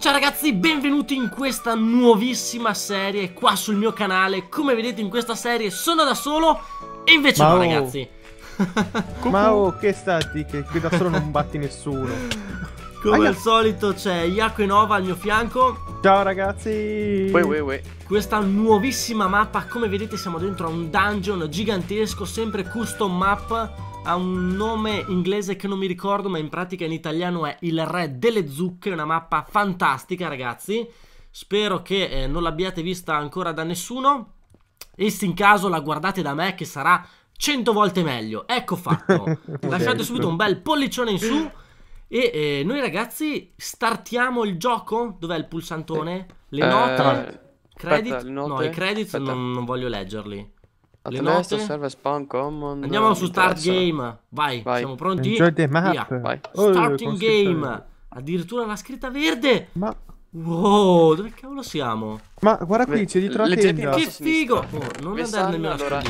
Ciao ragazzi, benvenuti in questa nuovissima serie qua sul mio canale Come vedete in questa serie sono da solo e invece Ma no ragazzi Ma oh, che stati? Che qui da solo non batti nessuno. Come Aia. al solito c'è Iaco e Nova al mio fianco Ciao ragazzi. Uè, uè, uè. Questa nuovissima mappa, come vedete siamo dentro a un dungeon gigantesco, sempre custom map Ha un nome inglese che non mi ricordo ma in pratica in italiano è Il Re delle Zucche, una mappa fantastica ragazzi Spero che eh, non l'abbiate vista ancora da nessuno E se in caso la guardate da me che sarà 100 volte meglio Ecco fatto Lasciate subito un bel pollicione in su E eh, noi ragazzi startiamo il gioco Dov'è il pulsantone? Le Eh, note? Credit? aspetta, le note? No, i credits non, non voglio leggerli. A Le destra note? serve spawn common. Andiamo su Start. Game. Vai, Vai. siamo pronti? Enjoy the map. Via. Vai. Oh, Starting Game. verde. Addirittura la scritta verde. Ma, Wow, dove cavolo siamo? ma guarda qui, c'è dietro la tenda. Che figo! Oh, non andare nel mio allora-.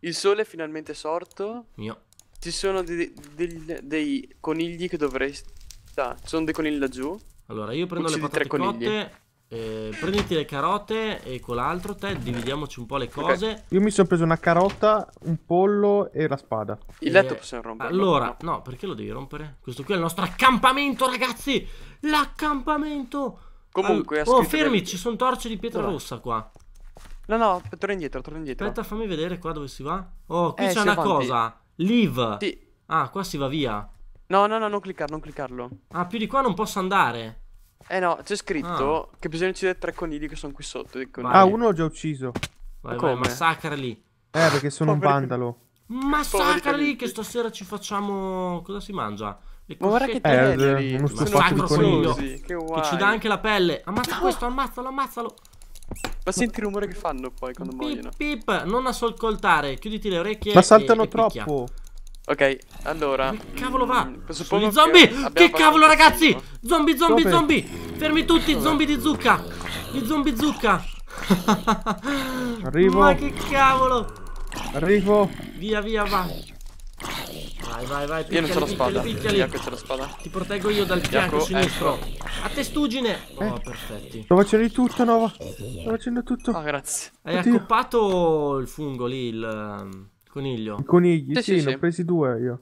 Il sole è finalmente sorto. Mio. Ci sono dei, dei- dei conigli che dovresti. Ah, ci sono dei conigli laggiù. Allora, io prendo Uccidi le patate tre conigli. cotte. Eh, prenditi le carote e quell'altro te dividiamoci un po' le cose. Io mi sono preso una carota, un pollo e la spada. Il Eh, letto possiamo romperlo. Allora, no? no, perché lo devi rompere? Questo qui è il nostro accampamento, ragazzi! L'accampamento! Comunque, All- Oh, fermi, che- ci sono torce di pietra Dov'è? rossa qua. No, no, torna indietro, torna indietro. Aspetta, fammi vedere qua dove si va. Oh, qui Eh, c'è una avanti. cosa. Leave. Sì. Ah, qua si va via. No, no, no, non cliccarlo, non cliccarlo. Ah, più di qua non posso andare. Eh no, c'è scritto che bisogna uccidere tre conigli che sono qui sotto. Vai. Ah, uno l'ho già ucciso. Vai, vai, Come? massacrali. Eh, perché sono un Poveri- vandalo. Massacrali che stasera ci facciamo... Cosa si mangia? Le Ma guarda che coscette. Eh, teneri. uno costosi, coniglio. Che Che ci dà anche la pelle. Ammazza questo, ammazzalo, ammazzalo. Ma senti il rumore che fanno poi quando muoiono. Pip, pip, non ascoltare. Chiuditi le orecchie. Ma saltano e picchia. troppo. Ok, allora. Che cavolo va? mm, gli zombie! abbiamo Che cavolo ragazzi! Zombie, zombie, Dove? zombie! Fermi tutti, zombie di zucca! Gli zombie zucca! Arrivo. Ma che cavolo! Arrivo. Via, via, va! Vai, vai, vai, Io non picchiali, c'ho la spada. picchiali, picchiali. Iaco c'è la spada. Ti proteggo io dal fianco Iaco, sinistro. ecco. A testuggine! Eh. Oh, perfetti. Sto facendo di tutto, Nova. Sto facendo tutto. Ah, grazie. Hai Oddio. accoppato il fungo lì, il ehm, coniglio? I conigli, Sì, sì, sì, ne sì. ho presi due io.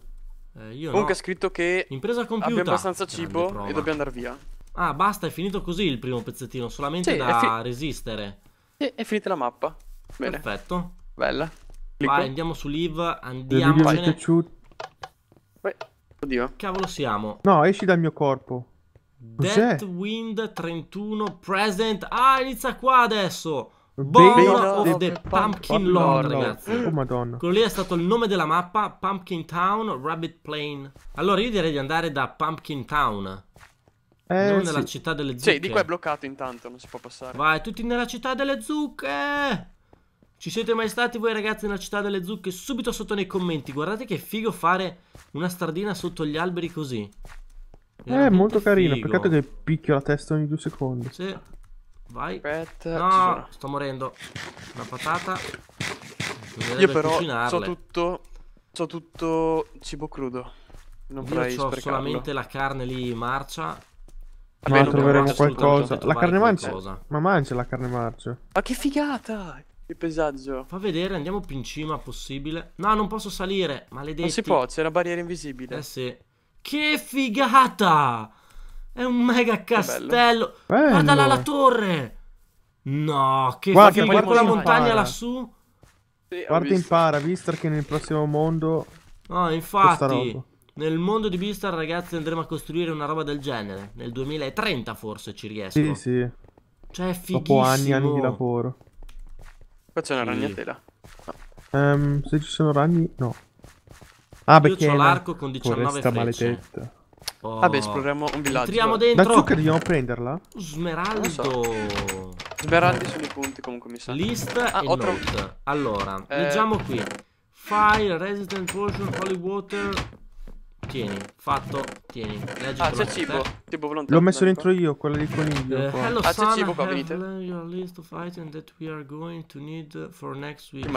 Eh, io Comunque no. ha scritto che Impresa compiuta. abbiamo abbastanza cibo e dobbiamo andare via. Ah, basta, è finito così il primo pezzettino, solamente Sì, è da resistere. E è finita la mappa. Bene, Perfetto. bella. Clicco. Vai, andiamo su Live, è andiamocene. Beh, Oddio. Cavolo siamo? No, esci dal mio corpo. Deathwind 31 present. Ah, inizia qua adesso. Bane Bone of of the the Pumpkin Lord, Lord. ragazzi. Oh madonna. Quello lì è stato il nome della mappa, Pumpkin Town, Rabbit Plain. Allora io direi di andare da Pumpkin Town, Eh, non sì. nella città delle zucche. Sì, di qua è bloccato intanto, non si può passare. Vai, tutti nella città delle zucche! Ci siete mai stati voi ragazzi nella città delle zucche? Subito sotto nei commenti. Guardate che figo fare una stradina sotto gli alberi così. Eh, Veramente molto carino. figo. Peccato che picchio la testa ogni due secondi. Sì. Vai. Aspetta, No, sto morendo. Una patata. Io però so tutto. So tutto cibo crudo. Non Io vorrei ho sprecarlo. solamente la carne lì marcia. Vabbè, Ma non troveremo qualcosa. La carne mancia. qualcosa. Ma mangia la carne marcia. Ma che figata! Il paesaggio. Fa vedere, andiamo più in cima possibile. No, non posso salire. Maledetti. Non si può, c'è una barriera invisibile. Eh sì. Che figata! È un mega castello. Bello. Guarda là la torre. No, che Guarda, guarda quella montagna impara. lassù. Sì, ho Guarda impara, visto che nel prossimo mondo No, infatti. Nel mondo di Beastar, ragazzi, andremo a costruire una roba del genere. Nel 2030 forse ci riesco. Sì, sì. Cioè, è fighissimo. Dopo anni e anni di lavoro. Qua c'è una Sì. ragnatela. Ehm, se ci sono ragni, no. Ah, perché c'ho è una l'arco con 19 foresta frecce. maledetta. Oh. Vabbè, esploriamo un villaggio. Entriamo La dentro. zucca dobbiamo prenderla? Smeraldo. Smeraldi sono i punti comunque mi sa. List Ah, e ho note. Allora, Eh. leggiamo qui. File, resistant potion, holy water. Tieni, fatto, tieni. Leggi Ah, c'è cibo. Cibo volontario. L'ho messo dentro io, quella di coniglio. Eh, qua. hello Ah, c'è cibo qua, venite. your list of items that we are going to need for next them.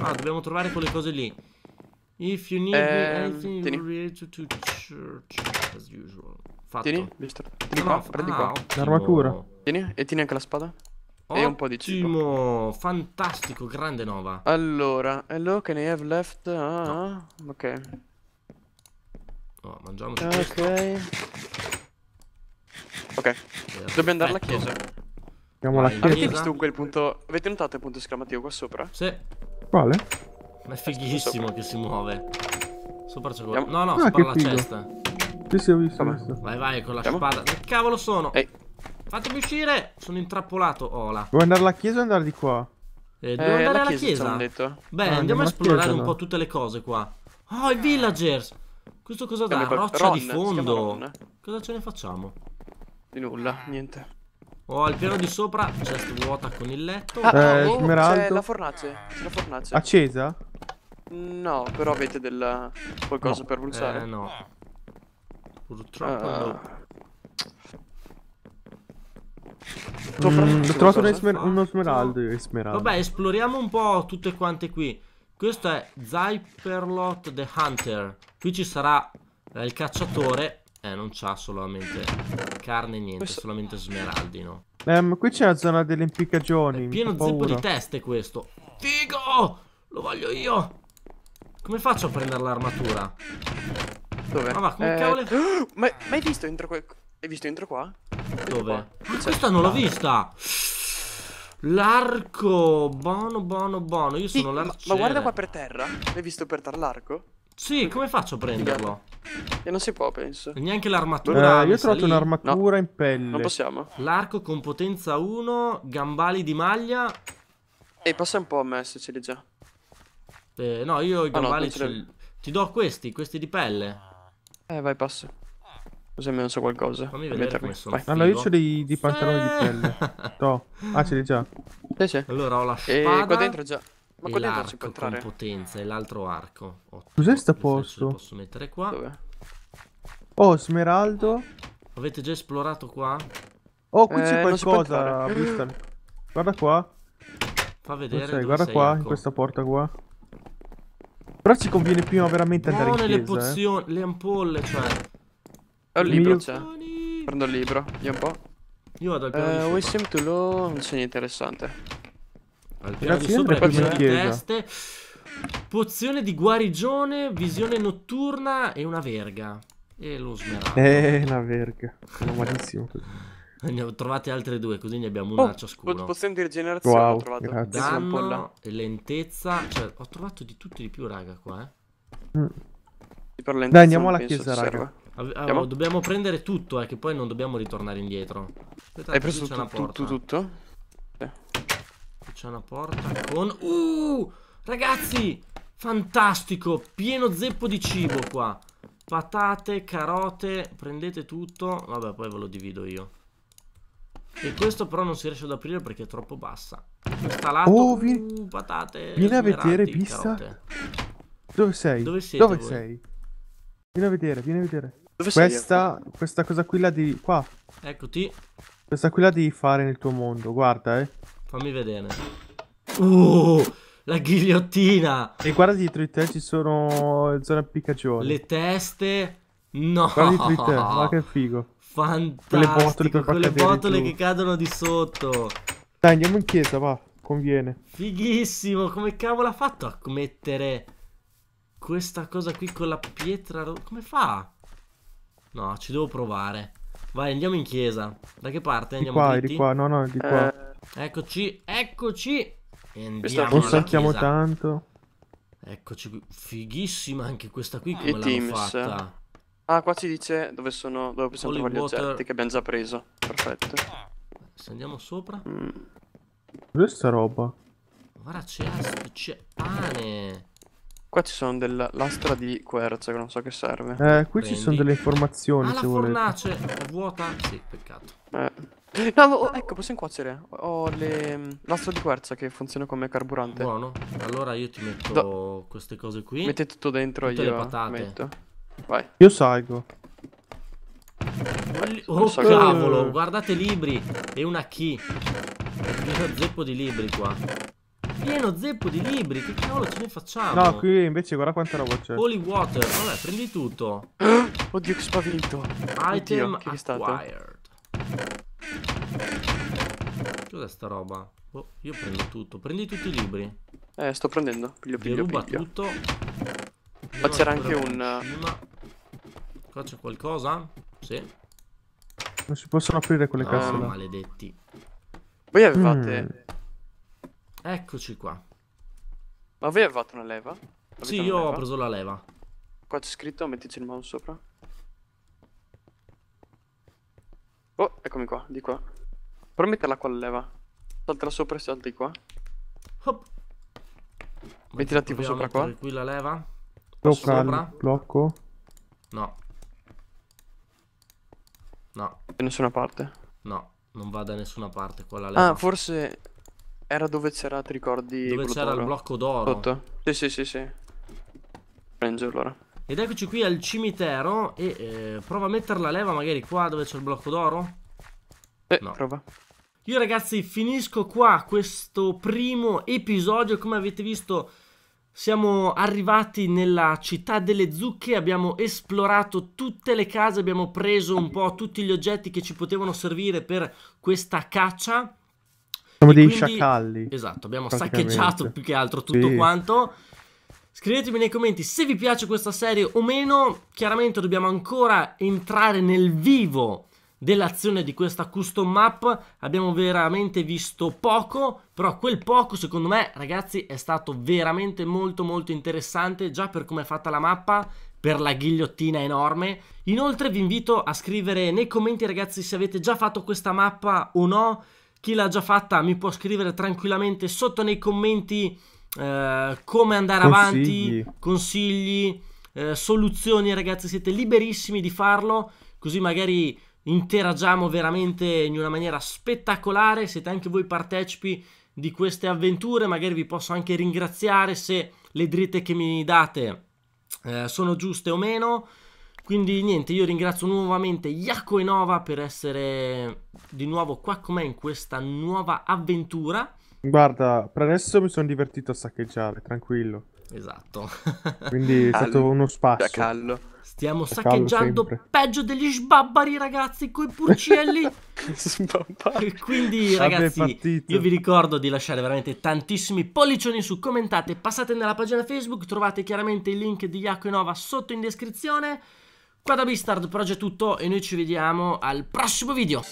Ah, dobbiamo trovare quelle cose lì. If you need Ehm, anything tieni. related to church as usual. Fatto. Tieni, visto. Tieni No, qua, no, prendi ah, qua. ottimo. L'armatura. Tieni, e tieni anche la spada. E un po' di cibo. Ottimo, fantastico, grande Nova. Allora, hello, can I have left? Ah, ok. Oh, mangiamoci questo. Ok. Ok, dobbiamo andare alla chiesa. Andiamo alla chiesa. Avete visto quel punto? Avete notato il punto esclamativo qua sopra? Sì, Quale? Ma è fighissimo che si muove. Sopra c'è quello. No, no, Ah, sopra che la figo. cesta. Sì, sì, ho visto, ho visto. Vai, vai, con la Andiamo? spada. Che cavolo sono? Ehi. Fatemi uscire! Sono intrappolato. Ola. Vuoi andare alla chiesa o andare di qua? Eh, Eh, devo andare alla alla chiesa, chiesa. Beh, Ah, andiamo a esplorare chiesa, un no? po' tutte le cose qua. Oh, i villagers! Questo cosa dà? Roccia Ron, di fondo. Cosa ce ne facciamo? Di nulla, niente. Oh, al piano di sopra chest vuota con il letto. Ah, Eh, oh, c'è la fornace. C'è la fornace. Accesa? No, però avete del qualcosa No. per pulsare. Eh, no. Purtroppo Ah. no. Mm, ho trovato un uno smeraldo. Smeraldo. Vabbè, esploriamo un po' tutte quante qui. Questo è Zyperlot the Hunter. Qui ci sarà eh, il cacciatore. Eh, non c'ha solamente carne, niente, Questo- solamente smeraldi, no? Ehm, qui c'è la zona delle impiccagioni. È pieno zeppo di teste questo. Figo! Lo voglio io! Come faccio a prendere l'armatura? Dove? Ma va, come Eh, cavolo- Ma ma hai visto entro qua? Hai visto entro qua? Dove? qua. Ah, questa non l'ho vista! L'arco! Buono, buono, buono. Io Sì, sono ma, l'arciere. ma guarda qua per terra. Hai visto per terra l'arco? Sì, come faccio a prenderlo? E non si può, penso. E neanche Eh, l'armatura. io ho trovato un'armatura in pelle. Non possiamo. L'arco con potenza 1, gambali di maglia. Ehi, passa un po' a me se ce li già. Eh, no, io i Ah, no, gambali ce l'hai. li- Ti do questi, questi di pelle. Eh, vai, passa. Così almeno so qualcosa. Fammi vedere mettermi. come sono. Vai. Allora, io ho dei, di pantaloni di Sì. pelle. To. Ah, ce li già. Sì, sì. Allora ho la E spada. qua dentro già. Ma e qua dentro si l'arco può con potenza e l'altro arco. Ottimo. Cos'è sta posto? lo posso mettere qua. Dove? Oh, smeraldo. Avete già esplorato qua? Oh, qui Eh, c'è qualcosa. Guarda qua. Fa vedere. sei, dove guarda sei, qua, in Arco. questa porta qua. Però ci conviene prima veramente andare Buone in le chiesa, eh. pozioni, le ampolle, cioè. Ho il libro, Mio- c'è. Pozioni. Prendo il libro. Io un po'. Io vado al piano Eh, di we sopra. seem to know. Non c'è niente interessante. Al piano di sopra di chiesa. teste. Pozione di guarigione, visione notturna e una verga. E lo smeraldo. Eh, la verga. Sono malissimo. Ne ho trovate altre due, così ne abbiamo una Oh, po- ciascuno. pozione di rigenerazione Wow, ho trovato. grazie. Danno e lentezza. Cioè, ho trovato di tutti di più, raga, qua, eh. Mm. Dai, andiamo alla chiesa, raga. ah, dobbiamo prendere tutto, eh, che poi non dobbiamo ritornare indietro. Aspetta, Hai preso tutto, tutto, tutto? C'è una porta con... Uh! Ragazzi! Fantastico! Pieno zeppo di cibo qua. Patate, carote, prendete tutto. Vabbè, poi ve lo divido io. E questo però non si riesce ad aprire perché è troppo bassa. Questa lato... Oh, vieni- uh, patate, vieni a vedere, carote. Dove sei? Dove siete Dove voi? sei? Vieni a vedere, vieni a vedere. Dove sei? Questa, questa cosa qui la devi... Qua. Eccoti, Questa qui la devi fare nel tuo mondo, guarda, eh. Fammi vedere. Uh! La ghigliottina! E guarda dietro di te ci sono zone appiccagioni. Le teste... No! Guarda dietro di te, guarda che figo. Fantastico, botole per far quelle botole che cadono di sotto. Dai, andiamo in chiesa, va. Conviene. Fighissimo, come cavolo ha fatto a mettere questa cosa qui con la pietra? Come fa? No, ci devo provare. Vai, andiamo in chiesa. Da che parte Di andiamo qua, dritti? di qua, no, no, di qua. Eh, Eccoci, eccoci. E andiamo non chiesa. tanto. Eccoci qui. Fighissima anche questa qui E come l'hanno Teams. fatta. Ah, qua ci dice dove sono. Dove possiamo Holy trovare gli water. oggetti che abbiamo già preso. Perfetto. Se andiamo sopra. Mm. Cos'è sta roba? Guarda, c'è, c'è pane. Qua ci sono della lastra di quercia che non so che serve. Eh, qui ci Prendi. sono delle informazioni, Ah, la se volete. fornace è vuota? Sì, peccato. Eh. No, oh, ecco, possiamo cuocere. Ho le mm, lastra di quercia che funziona come carburante. Buono. Allora io ti metto queste cose qui. Mette tutto dentro Tutte io le patate. metto. Vai. Io salgo. Non Oh so che- cavolo, guardate libri. E una key. Pieno zeppo di libri qua. pieno zeppo di libri. Che cavolo ce ne facciamo? No, qui invece guarda quanta roba c'è. Holy water. Vabbè, prendi tutto. Oddio, che spavento. Item Oddio, che è stato? Cos'è sta roba? Oh, io prendo tutto. Prendi tutti i libri. Eh, sto prendendo. Piglio, piglio, Deruba piglio. tutto. Ma c'era anche un- prima. Qua c'è qualcosa? Sì. Non si possono aprire quelle No, casse Oh, là. maledetti. Voi avevate... Mm. Eccoci qua. Ma voi avevate una leva? Avete Sì, una io ho leva? preso la leva. Qua c'è scritto, mettici il mouse sopra. Oh, eccomi qua, di qua. Però metterla qua la leva. Saltala sopra e salti qua. Hop. Mettila tipo sopra qua. Qui la leva? Sopra Sopra? il blocco. No. No, Da nessuna parte. no, non va da nessuna parte qua la leva. Ah, forse era dove c'era, ti ricordi? Dove c'era il d'oro? blocco d'oro. Sotto. Sì, sì, sì, sì. Prendo allora. Ed eccoci qui al cimitero e eh, prova a mettere la leva magari qua dove c'è il blocco d'oro. Eh, No. prova. Io ragazzi finisco qua questo primo episodio, come avete visto siamo arrivati nella città delle zucche, abbiamo esplorato tutte le case, abbiamo preso un po' tutti gli oggetti che ci potevano servire per questa caccia. Siamo E dei quindi- sciacalli. Esatto, abbiamo saccheggiato più che altro tutto Sì. quanto. Scrivetemi nei commenti se vi piace questa serie o meno. Chiaramente dobbiamo ancora entrare nel vivo dell'azione di questa custom map. Abbiamo veramente visto poco, però quel poco secondo me, ragazzi, è stato veramente molto molto interessante già per come è fatta la mappa, per la ghigliottina enorme. Inoltre vi invito a scrivere nei commenti, ragazzi, se avete già fatto questa mappa o no. Chi l'ha già fatta mi può scrivere tranquillamente sotto nei commenti eh, come andare Consigli. avanti, consigli, eh, soluzioni, ragazzi, siete liberissimi di farlo, così magari interagiamo veramente in una maniera spettacolare, siete anche voi partecipi di queste avventure, magari vi posso anche ringraziare se le dritte che mi date eh, sono giuste o meno. Quindi niente, io ringrazio nuovamente Yako e Nova per essere di nuovo qua con me in questa nuova avventura. Guarda, per adesso mi sono divertito a saccheggiare, tranquillo. Esatto. Quindi è stato uno spasso. Giacallo. Stiamo Callo saccheggiando sempre. peggio degli sbabbari ragazzi coi purcielli. Quindi ragazzi io vi ricordo di lasciare veramente tantissimi pollicioni su, commentate, passate nella pagina Facebook, trovate chiaramente il link di Yako e Nova sotto in descrizione. Qua da Beastard per oggi è tutto e noi ci vediamo al prossimo video.